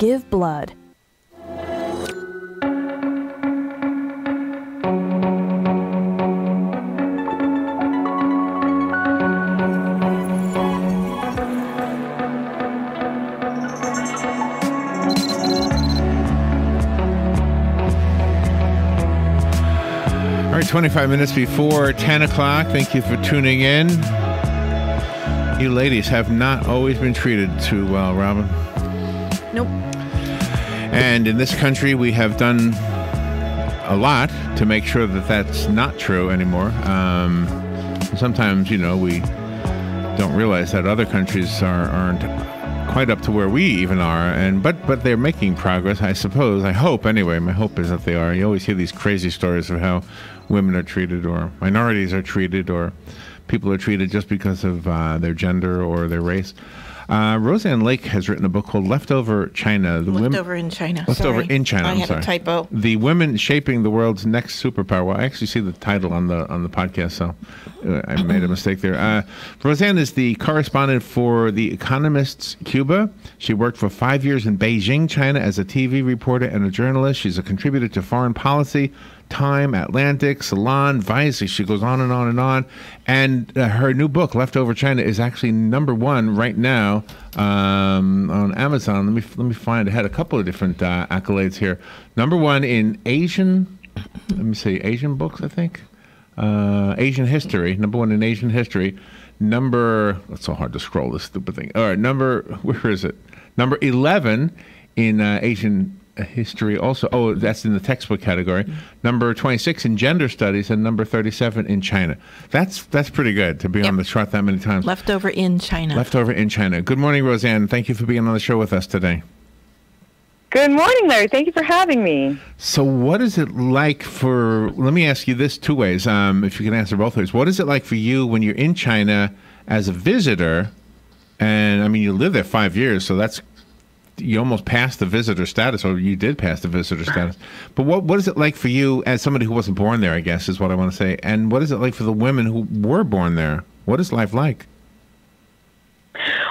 Give Blood. All right, 25 minutes before 10 o'clock. Thank you for tuning in. You ladies have not always been treated too well, Robin. Nope. And in this country, we have done a lot to make sure that that's not true anymore. Um, sometimes, you know, we don't realize that other countries are, aren't quite up to where we even are, and but but they're making progress, I suppose. I hope anyway. My hope is that they are. You always hear these crazy stories of how women are treated, or minorities are treated, or people are treated just because of uh, their gender or their race. Uh, Roseann Lake has written a book called "Leftover China." The women- Leftover in China. Leftover Sorry. in China. I I'm had sorry. a typo. The women shaping the world's next superpower. Well, I actually see the title on the on the podcast, so uh, I made a mistake there. Uh, Roseann is the correspondent for The Economist's Cuba. She worked for five years in Beijing, China, as a TV reporter and a journalist. She's a contributor to Foreign Policy. Time, Atlantic, Salon, Vice. She goes on and on and on. And uh, her new book, Leftover China, is actually number one right now um, on Amazon. Let me let me find. It had a couple of different uh, accolades here. Number one in Asian. Let me see, Asian books. I think uh, Asian history. Number one in Asian history. Number. It's so hard to scroll this stupid thing. All right, number. Where is it? Number eleven in uh, Asian history. Also, oh, that's in the textbook category. Number twenty-six in gender studies, and number thirty-seven in China. That's that's pretty good to be on the chart that many times. Leftover in China. Leftover in China. Good morning, Roseann. Thank you for being on the show with us today. Good morning, Larry. Thank you for having me. So, what is it like for? Let me ask you this two ways. Um, if you can answer both ways, what is it like for you when you're in China as a visitor? And I mean, you lived there five years, so that's you almost passed the visitor status, or you did pass the visitor status. But what what is it like for you as somebody who wasn't born there? I guess is what I want to say. And what is it like for the women who were born there? What is life like?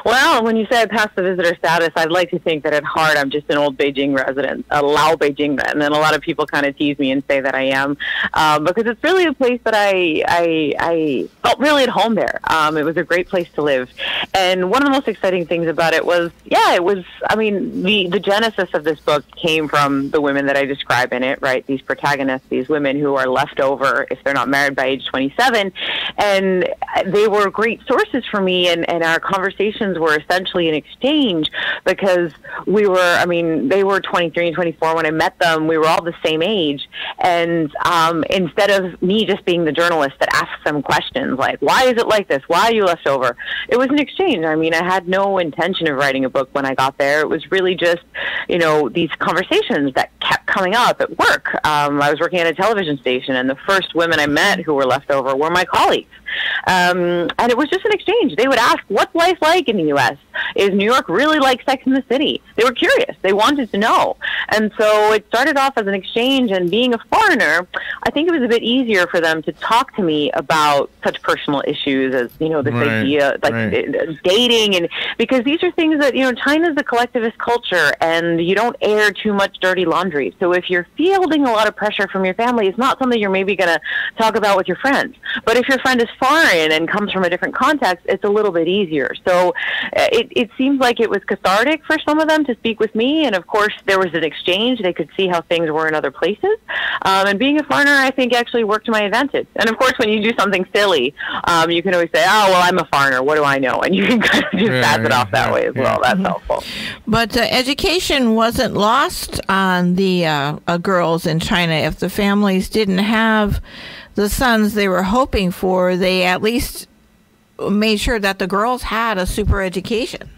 Well, when you say I passed the visitor status, I'd like to think that at heart I'm just an old Beijing resident, a Lao Beijing, and then a lot of people kind of tease me and say that I am, um, because it's really a place that I I, I felt really at home there. Um, it was a great place to live, and one of the most exciting things about it was, yeah, it was. I mean, the the genesis of this book came from the women that I describe in it, right? These protagonists, these women who are left over if they're not married by age 27, and they were great sources for me, and and our conversations were essentially an exchange because we were, I mean, they were 23 and 24 when I met them. We were all the same age. And um, instead of me just being the journalist that asks them questions like, why is it like this? Why are you left over? It was an exchange. I mean, I had no intention of writing a book when I got there. It was really just, you know, these conversations that kept coming up at work. Um, I was working at a television station, and the first women I met who were left over were my colleagues. Um, and it was just an exchange. They would ask, "What's life like in the U.S.? Is New York really like Sex in the City?" They were curious. They wanted to know, and so it started off as an exchange. And being a foreigner, I think it was a bit easier for them to talk to me about such personal issues as you know this Right, idea, like right. uh, dating, and because these are things that you know China's a collectivist culture, and you don't air too much dirty laundry. So if you're fielding a lot of pressure from your family, it's not something you're maybe going to talk about with your friends. But if your friend is foreign and comes from a different context, it's a little bit easier. So uh, it, it seems like it was cathartic for some of them to speak with me. And of course, there was an exchange. They could see how things were in other places. Um, and being a foreigner, I think, actually worked to my advantage. And of course, when you do something silly, um, you can always say, oh, well, I'm a foreigner. What do I know? And you can kind of just Yeah, pass it yeah, off that yeah, way as well. yeah. That's helpful. But uh, education wasn't lost on the uh, uh, girls in China. If the families didn't have the sons they were hoping for, they at least made sure that the girls had a super education.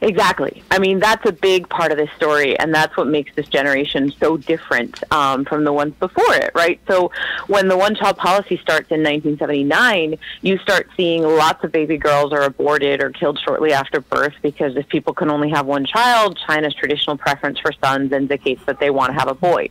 Exactly. I mean, that's a big part of this story, and that's what makes this generation so different um, from the ones before it, right? So, when the one child policy starts in 1979, you start seeing lots of baby girls are aborted or killed shortly after birth because if people can only have one child, China's traditional preference for sons indicates that they want to have a boy.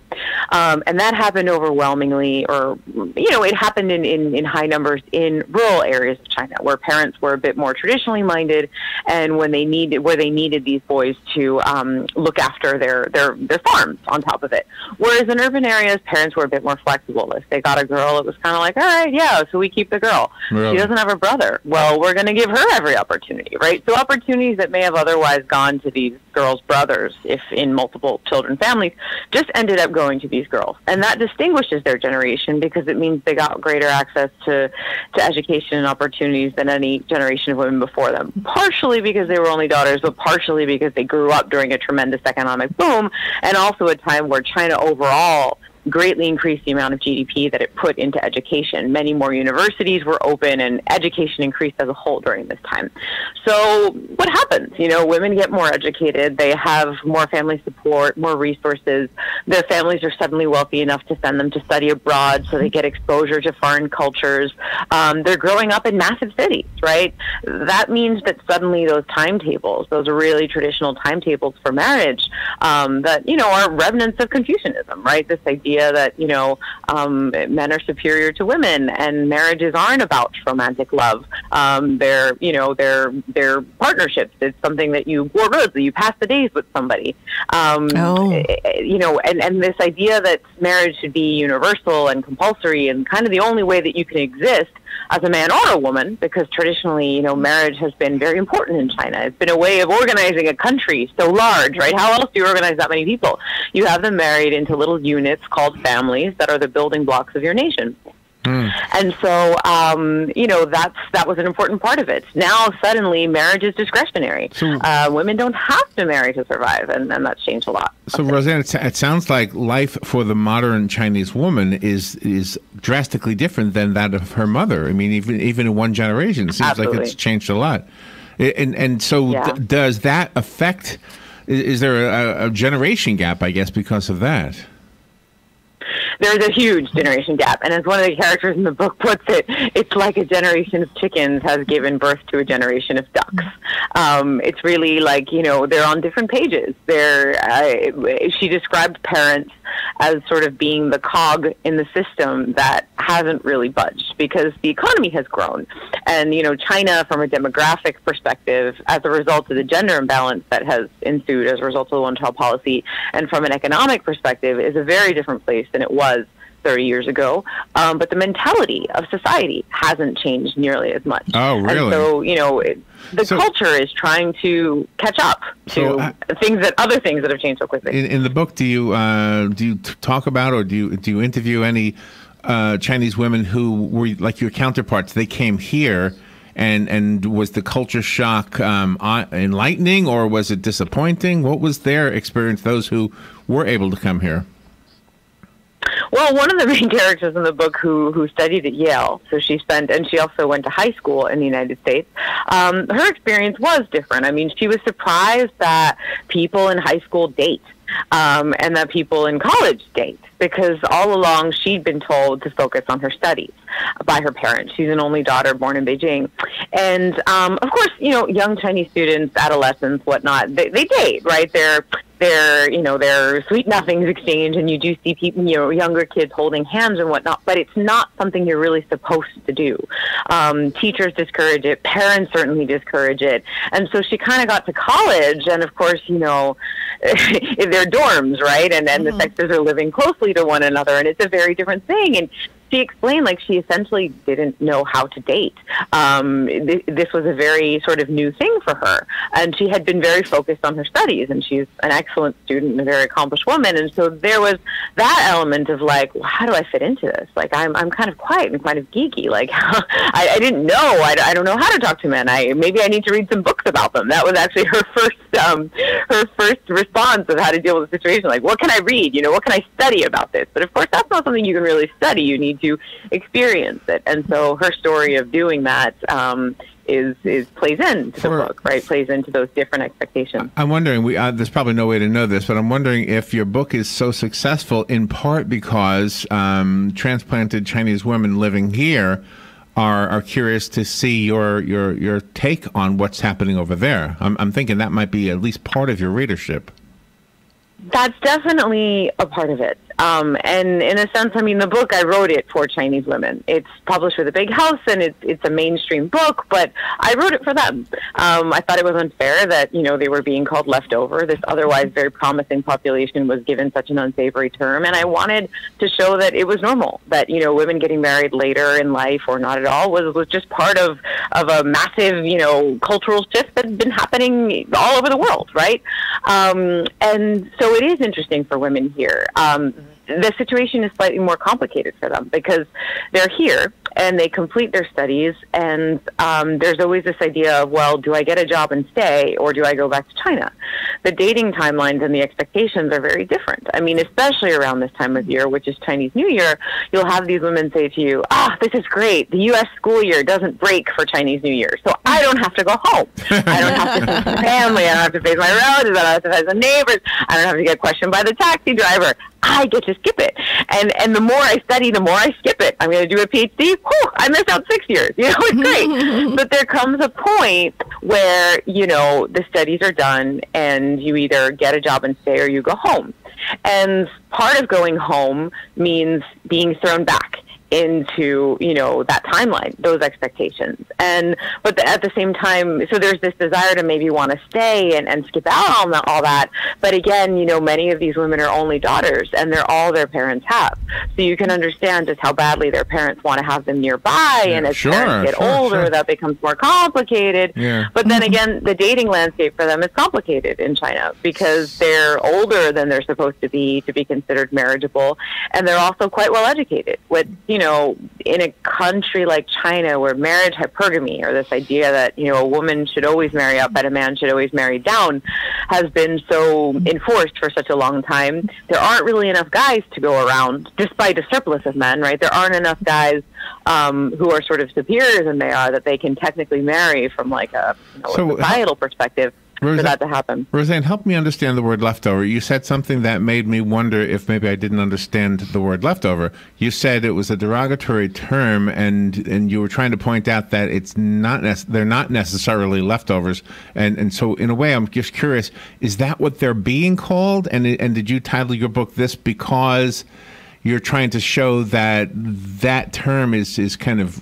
Um, and that happened overwhelmingly, or, you know, it happened in, in, in high numbers in rural areas of China where parents were a bit more traditionally minded, and when they need where they needed these boys to um, look after their, their their farms on top of it. Whereas in urban areas, parents were a bit more flexible. If they got a girl, it was kind of like, all right, yeah, so we keep the girl. Really? She doesn't have a brother. Well, we're going to give her every opportunity, right? So opportunities that may have otherwise gone to these girls' brothers, if in multiple children families, just ended up going to these girls, and that distinguishes their generation because it means they got greater access to to education and opportunities than any generation of women before them. Partially because they were only daughters, but partially because they grew up during a tremendous economic boom, and also a time where China overall greatly increased the amount of GDP that it put into education. Many more universities were open and education increased as a whole during this time. So what happens? You know, women get more educated, they have more family support, more resources. Their families are suddenly wealthy enough to send them to study abroad so they get exposure to foreign cultures. Um, they're growing up in massive cities, right? That means that suddenly those timetables, those really traditional timetables for marriage, um, that, you know, are remnants of Confucianism, right? This idea idea that you know um, men are superior to women and marriages aren't about romantic love. Um, they're you know they're they're partnerships. It's something that you war roads that you pass the days with somebody. Um, oh. Eh, eh, you know, and and this idea that marriage should be universal and compulsory and kind of the only way that you can exist as a man or a woman, because traditionally, you know, marriage has been very important in China. It's been a way of organizing a country so large, right? How else do you organize that many people? You have them married into little units called families that are the building blocks of your nation. And so, um, you know, that's that was an important part of it. Now, suddenly, marriage is discretionary. So, uh, women don't have to marry to survive, and, and that's changed a lot. So, Roseann, it, it sounds like life for the modern Chinese woman is is drastically different than that of her mother. I mean, even even in one generation, it seems Absolutely. like it's changed a lot. And and so, yeah. does that affect? Is, is there a, a generation gap? I guess because of that there's a huge generation gap. And as one of the characters in the book puts it, it's like a generation of chickens has given birth to a generation of ducks. Um, it's really like, you know, they're on different pages. They're, uh, she described parents as sort of being the cog in the system that hasn't really budged because the economy has grown. And, you know, China, from a demographic perspective, as a result of the gender imbalance that has ensued as a result of the one child policy, and from an economic perspective, is a very different place than it was 30 years ago. Um, but the mentality of society hasn't changed nearly as much. Oh, really? And so, you know, it, the so, culture is trying to catch up to so, uh, things that other things that have changed so quickly. In, in the book, do you uh, do you talk about or do you do you interview any uh, Chinese women who were like your counterparts? They came here. And and was the culture shock um, enlightening or was it disappointing? What was their experience? Those who were able to come here. Well, one of the main characters in the book who who studied at Yale, so she spent, and she also went to high school in the United States. Um, her experience was different. I mean, she was surprised that people in high school date um, and that people in college date because all along she'd been told to focus on her studies by her parents. She's an only daughter born in Beijing. And um, of course, you know, young Chinese students, adolescents, whatnot, they, they date, right? They're their you know their sweet nothings exchange and you do see people you know younger kids holding hands and whatnot but it's not something you're really supposed to do. Um, teachers discourage it. Parents certainly discourage it. And so she kind of got to college and of course you know they're dorms right? And and mm-hmm. the sexes are living closely to one another and it's a very different thing. And she explained like she essentially didn't know how to date. Um, th- this was a very sort of new thing for her, and she had been very focused on her studies. And she's an excellent student and a very accomplished woman. And so there was that element of like, well, how do I fit into this? Like, I'm I'm kind of quiet and kind of geeky. Like, I, I didn't know. I, I don't know how to talk to men. I maybe I need to read some books about them. That was actually her first um, her first response of how to deal with the situation. Like, what can I read? You know, what can I study about this? But of course, that's not something you can really study. You need to experience it. And so her story of doing that um, is is plays into the book, right? Plays into those different expectations. I'm wondering. We uh, there's probably no way to know this, but I'm wondering if your book is so successful in part because um, transplanted Chinese women living here. Are, are curious to see your, your your take on what's happening over there. I'm, I'm thinking that might be at least part of your readership. That's definitely a part of it. Um, and in a sense, I mean, the book I wrote it for Chinese women. It's published with a big house, and it's it's a mainstream book, but I wrote it for them. Um, I thought it was unfair that you know they were being called leftover. This otherwise very promising population was given such an unsavory term, and I wanted to show that it was normal that you know women getting married later in life or not at all was was just part of of a massive you know cultural shift that's been happening all over the world, right? Um, and so it is interesting for women here. The situation is slightly more complicated for them because they're here and they complete their studies, and um, there's always this idea of, well, do I get a job and stay, or do I go back to China? The dating timelines and the expectations are very different. I mean, especially around this time of year, which is Chinese New Year, you'll have these women say to you, ah, oh, this is great. The U.S. school year doesn't break for Chinese New Year, so I don't have to go home. I don't have to face my family. I don't have to face my relatives. I don't have to face the neighbors. I don't have to get questioned by the taxi driver. I get to skip it. And and the more I study, the more I skip it. I'm going to do a PhD. Whew, I missed out six years. You know, it's great. but there comes a point where you know the studies are done, and you either get a job and stay, or you go home. And part of going home means being thrown back into you know that timeline those expectations. And but the, at the same time so there's this desire to maybe want to stay and, and skip out on all that. But again you know many of these women are only daughters and they're all their parents have. So you can understand just how badly their parents want to have them nearby yeah, and as sure, parents get sure, older sure. that becomes more complicated. Yeah. but then again the dating landscape for them is complicated in china because they're older than they're supposed to be to be considered marriageable. And they're also quite well educated with you know, in a country like China where marriage hypergamy, or this idea that, you know, a woman should always marry up and a man should always marry down, has been so enforced for such a long time, there aren't really enough guys to go around, despite a surplus of men, right? There aren't enough guys um, who are sort of superior than they are that they can technically marry from like a, you know, So, a societal perspective for that to happen. Roseann, help me understand the word leftover. You said something that made me wonder if maybe I didn't understand the word leftover. You said it was a derogatory term, and and you were trying to point out that it's not they're not necessarily leftovers. And and so in a way, I'm just curious: is that what they're being called? And and did you title your book this because? You're trying to show that that term is, is kind of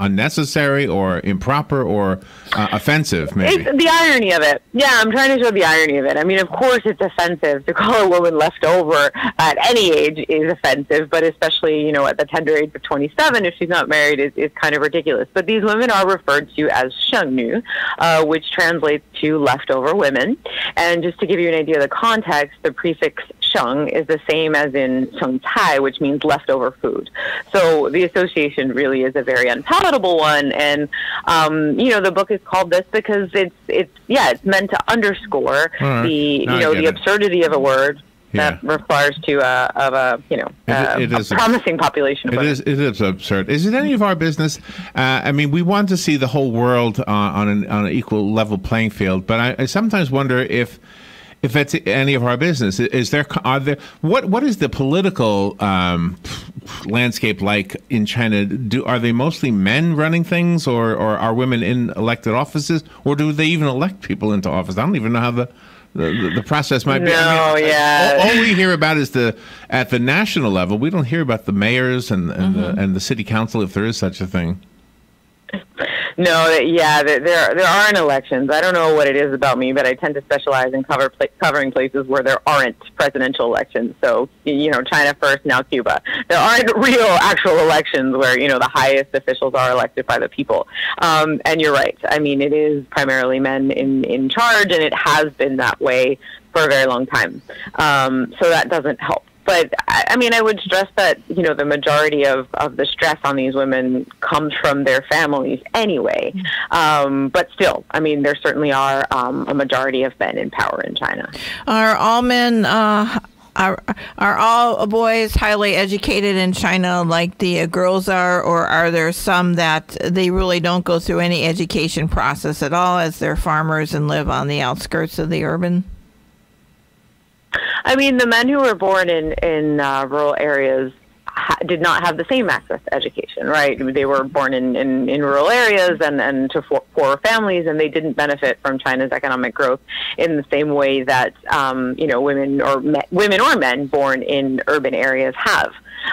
unnecessary or improper or uh, offensive, maybe. It's the irony of it. Yeah, I'm trying to show the irony of it. I mean, of course, it's offensive to call a woman left over at any age is offensive, but especially you know at the tender age of 27, if she's not married, is, is kind of ridiculous. But these women are referred to as shengnu, uh, which translates to leftover women. And just to give you an idea of the context, the prefix sheng is the same as in sheng cai, which means leftover food. So the association really is a very unpalatable one. And um, you know, the book is called this because it's it's yeah, it's meant to underscore right. the you know the it. absurdity of a word. That Yeah. refers to a of a you know It- uh, it a is a- promising population of It women. is. It is absurd. Is it any of our business? Uh, I mean, we want to see the whole world uh, on an on an equal level playing field, but I, I sometimes wonder if if it's any of our business. Is there? Are there? What What is the political um, landscape like in China? Do are they mostly men running things, or or are women in elected offices, or do they even elect people into office? I don't even know how the. The, the process might be. No, yeah. all, all we hear about is the at the national level. We don't hear about the mayors and and, Mm-hmm. the, and the city council if there is such a thing. No, yeah, there there aren't elections. I don't know what it is about me, but I tend to specialize in cover covering places where there aren't presidential elections. So you know, China first, now Cuba. There aren't real actual elections where you know the highest officials are elected by the people. Um, and you're right. I mean, it is primarily men in in charge, and it has been that way for a very long time. Um, so that doesn't help but I I mean, I would stress that you know the majority of, of the stress on these women comes from their families anyway. Um, but still, I mean, there certainly are um, a majority of men in power in China. Are all men uh, are are all boys highly educated in China like the uh, girls are, or are there some that they really don't go through any education process at all as they're farmers and live on the outskirts of the urban? I mean, the men who were born in in uh, rural areas ha- did not have the same access to education, right? They were born in, in, in rural areas and, and to for, poor families, and they didn't benefit from China's economic growth in the same way that um, you know women or me- women or men born in urban areas have.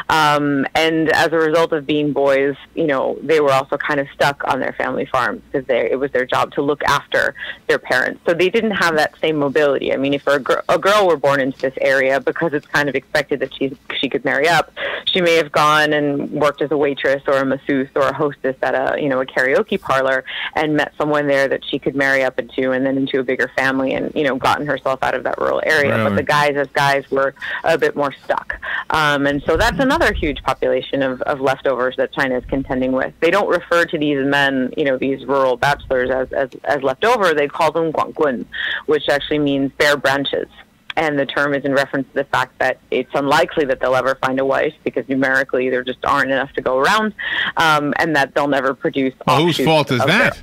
Um, and as a result of being boys, you know, they were also kind of stuck on their family farms because it was their job to look after their parents. So they didn't have that same mobility. I mean, if a, gr- a girl were born into this area, because it's kind of expected that she she could marry up, she may have gone and worked as a waitress or a masseuse or a hostess at a you know a karaoke parlor and met someone there that she could marry up into, and then into a bigger family, and you know, gotten herself out of that rural area. Right, but the guys, as guys, were a bit more stuck, um, and so that's another huge population of, of leftovers that China is contending with. They don't refer to these men, you know, these rural bachelors as, as, as leftover. They call them guanggun, which actually means bare branches. And the term is in reference to the fact that it's unlikely that they'll ever find a wife because numerically there just aren't enough to go around, um, and that they'll never produce. Well, whose fault is that?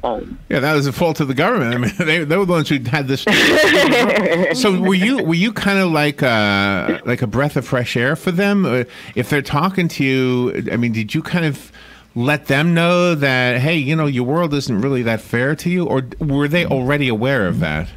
Yeah, that was the fault of the government. I mean, they, they were the ones who had this. so were you were you kind of like a, like a breath of fresh air for them? Uh, If they're talking to you, I mean, did you kind of let them know that hey, you know, your world isn't really that fair to you, or were they already aware of that?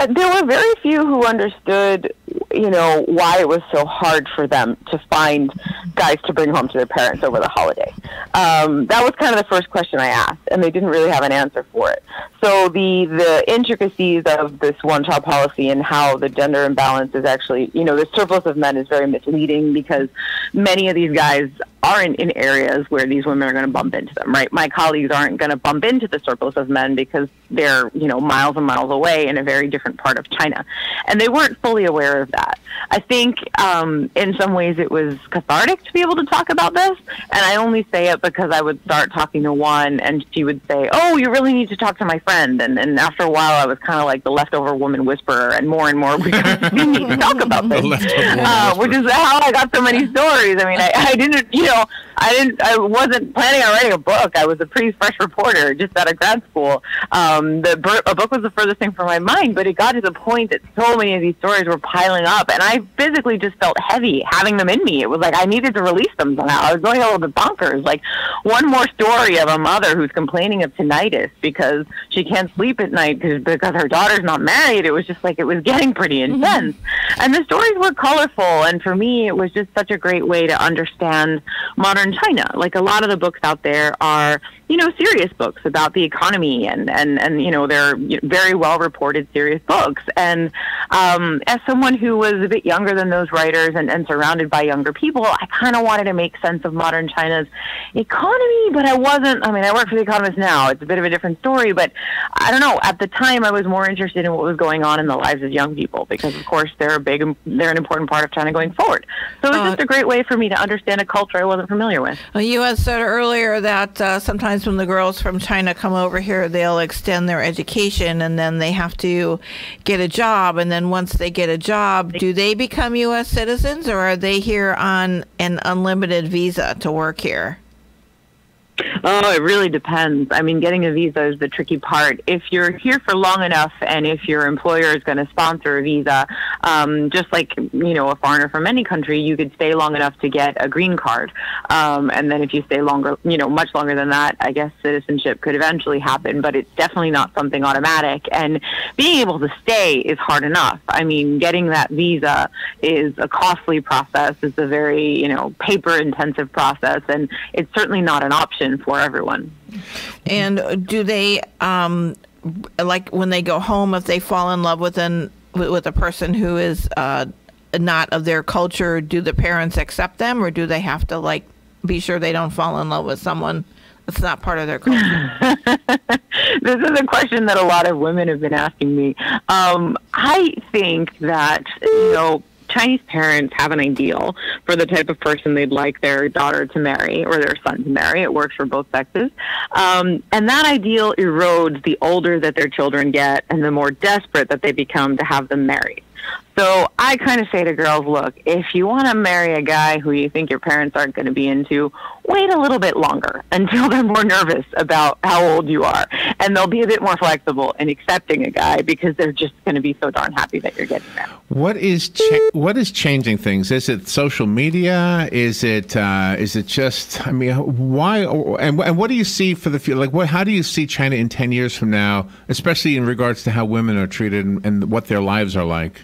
Uh, there were very few who understood, you know, why it was so hard for them to find guys to bring home to their parents over the holiday. Um, that was kind of the first question I asked, and they didn't really have an answer for it. So the the intricacies of this one-child policy and how the gender imbalance is actually, you know, the surplus of men is very misleading because many of these guys aren't in areas where these women are going to bump into them, right? My colleagues aren't going to bump into the surplus of men because they're, you know, miles and miles away in a very different part of China. And they weren't fully aware of that. I think um, in some ways it was cathartic to be able to talk about this. And I only say it because I would start talking to one and she would say, Oh, you really need to talk to my friend. And, and after a while, I was kind of like the leftover woman whisperer. And more and more, we we need to talk about this uh, which is how I got so many stories. I mean, I, I didn't, you know, I didn't, I wasn't planning on writing a book. I was a pretty fresh reporter just out of grad school. Um, the a book was the furthest thing from my mind, but it got to the point that so many of these stories were piling up, and I physically just felt heavy having them in me. It was like I needed to release them somehow. I was going a little bit bonkers. Like one more story of a mother who's complaining of tinnitus because she can't sleep at night because because her daughter's not married. It was just like it was getting pretty intense, and the stories were colorful. And for me, it was just such a great way to understand modern China. Like a lot of the books out there are, you know, serious books about the economy, and and and you know, they're very well reported serious books. And um, as someone who was a bit younger than those writers and, and surrounded by younger people, I kind of wanted to make sense of modern China's economy, but I wasn't. I mean, I work for the Economist now. It's a bit of a different story, but I don't know. At the time, I was more interested in what was going on in the lives of young people because, of course, they're a big, they're an important part of China going forward. So it was Uh, just a great way for me to understand a culture I wasn't familiar with. Well, you had said earlier that uh, sometimes when the girls from China come over here, they'll extend their education and then they have to get a job. And then once they get a job, do they become U.S. citizens or are they here on an unlimited visa to work here? Oh, it really depends. I mean, getting a visa is the tricky part. If you're here for long enough, and if your employer is going to sponsor a visa, um, just like you know a foreigner from any country, you could stay long enough to get a green card. Um, and then if you stay longer, you know, much longer than that, I guess citizenship could eventually happen. But it's definitely not something automatic. And being able to stay is hard enough. I mean, getting that visa is a costly process. It's a very you know paper-intensive process, and it's certainly not an option for everyone. And do they, um, like when they go home, if they fall in love with an with, a person who is uh, not of their culture, do the parents accept them, or do they have to like be sure they don't fall in love with someone that's not part of their culture? this is a question that a lot of women have been asking me. Um, I think that you know. Chinese parents have an ideal for the type of person they'd like their daughter to marry or their son to marry. It works for both sexes. Um, and that ideal erodes the older that their children get and the more desperate that they become to have them married. So I kind of say to girls, look, if you want to marry a guy who you think your parents aren't going to be into, wait a little bit longer until they're more nervous about how old you are. And they'll be a bit more flexible in accepting a guy because they're just going to be so darn happy that you're getting there. What is cha- what is changing things? Is it social media? Is it uh, is it just? I mean, why? And, and what do you see for the future? Like, what? How do you see China in ten years from now, especially in regards to how women are treated and, and what their lives are like?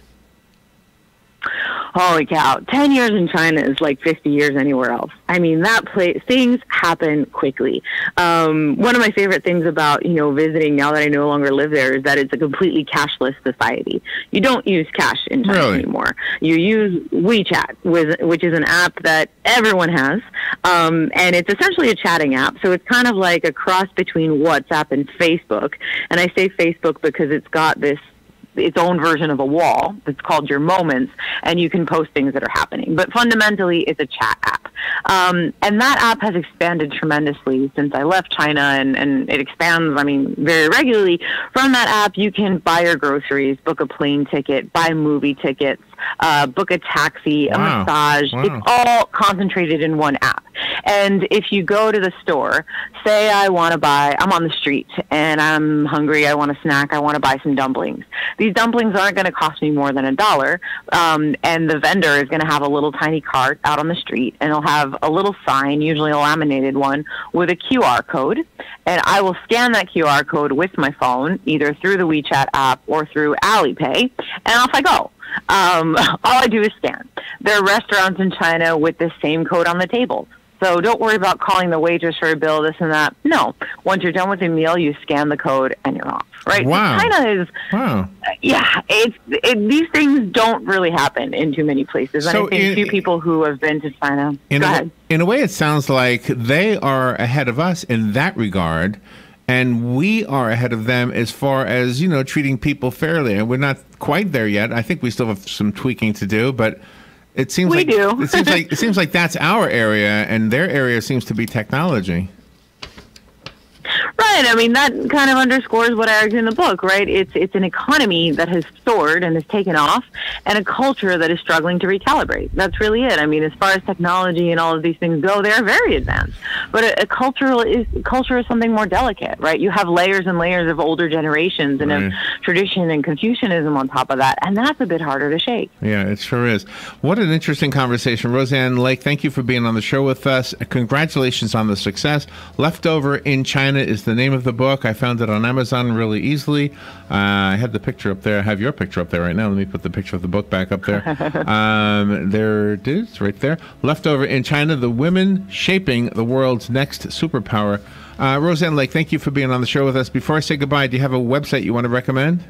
Holy cow. 10 years in China is like 50 years anywhere else. I mean, that place, things happen quickly. Um, one of my favorite things about, you know, visiting now that I no longer live there is that it's a completely cashless society. You don't use cash in China Really? anymore. You use WeChat, with, which is an app that everyone has. Um, and it's essentially a chatting app. So it's kind of like a cross between WhatsApp and Facebook. And I say Facebook because it's got this its own version of a wall that's called your moments and you can post things that are happening. But fundamentally it's a chat app. Um, and that app has expanded tremendously since i left china and, and it expands i mean very regularly. From that app you can buy your groceries book a plane ticket buy movie tickets uh, book a taxi a Wow. massage. Wow. it's all concentrated in one app. And if you go to the store say i want to buy i'm on the street and i'm hungry i want a snack i want to buy some dumplings. These dumplings aren't going to cost me more than a dollar um, and the vendor is going to have a little tiny cart out on the street and he'll have a little sign usually a laminated one with a qr code. And i will scan that qr code with my phone either through the wechat app or through alipay and off i go um, all I do is scan. There are restaurants in China with the same code on the tables. So don't worry about calling the waitress for a bill, this and that. No. Once you're done with the meal, you scan the code and you're off. Right? So Wow. China is, Wow. yeah, it's it, these things don't really happen in too many places. And I think in- few people who have been to China. In go a, ahead. in a way, it sounds like they are ahead of us in that regard, and we are ahead of them as far as you know treating people fairly. And we're not quite there yet. I think we still have some tweaking to do, but it seems We like do. it seems like it seems like that's our area, and their area seems to be technology. Right. I mean, that kind of underscores what I argue in the book, right? It's it's an economy that has soared and has taken off, and a culture that is struggling to recalibrate. That's really it. I mean, as far as technology and all of these things go, they are very advanced. But a, a cultural is culture is something more delicate, right? You have layers and layers of older generations and Right. of tradition and Confucianism on top of that, and that's a bit harder to shake. Yeah, it sure is. What an interesting conversation. Roseann Lake, thank you for being on the show with us. Congratulations on the success. Leftover in China is the name of the book. I found it on Amazon really easily. Uh, I had the picture up there. I have your picture up there right now. Let me put the picture of the book back up there. um, there it is, right there. Leftover in China, the women shaping the world's next superpower. Uh, Roseann Lake, thank you for being on the show with us. Before I say goodbye, do you have a website you want to recommend?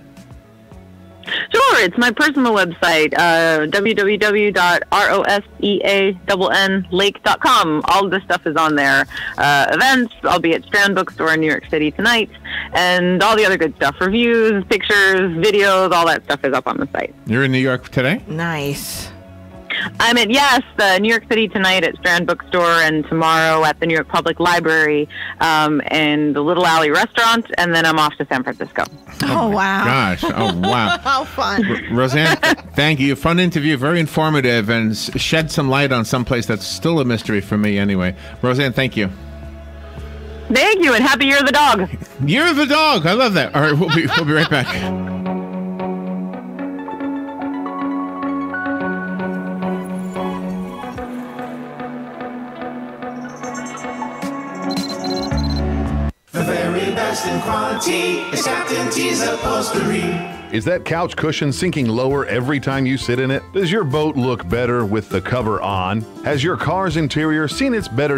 Sure, it's my personal website, uh, www.roseannlake.com. All of this stuff is on there. Uh, events, I'll be at Strand Bookstore in New York City tonight, and all the other good stuff. Reviews, pictures, videos, all that stuff is up on the site. You're in New York today? Nice. I'm at, yes, uh, New York City tonight at Strand Bookstore, and tomorrow at the New York Public Library um, and the Little Alley Restaurant, and then I'm off to San Francisco. Oh, wow. Gosh, oh wow. How fun. Roseann, thank you. Fun interview, very informative, and s- shed some light on some place that's still a mystery for me anyway. Roseann, thank you. Thank you, and happy Year of the Dog. Year of the dog. I love that. All right, we'll be, we'll be right back. Is Captain T's upholstery. Is that couch cushion sinking lower every time you sit in it? Does your boat look better with the cover on? Has your car's interior seen its better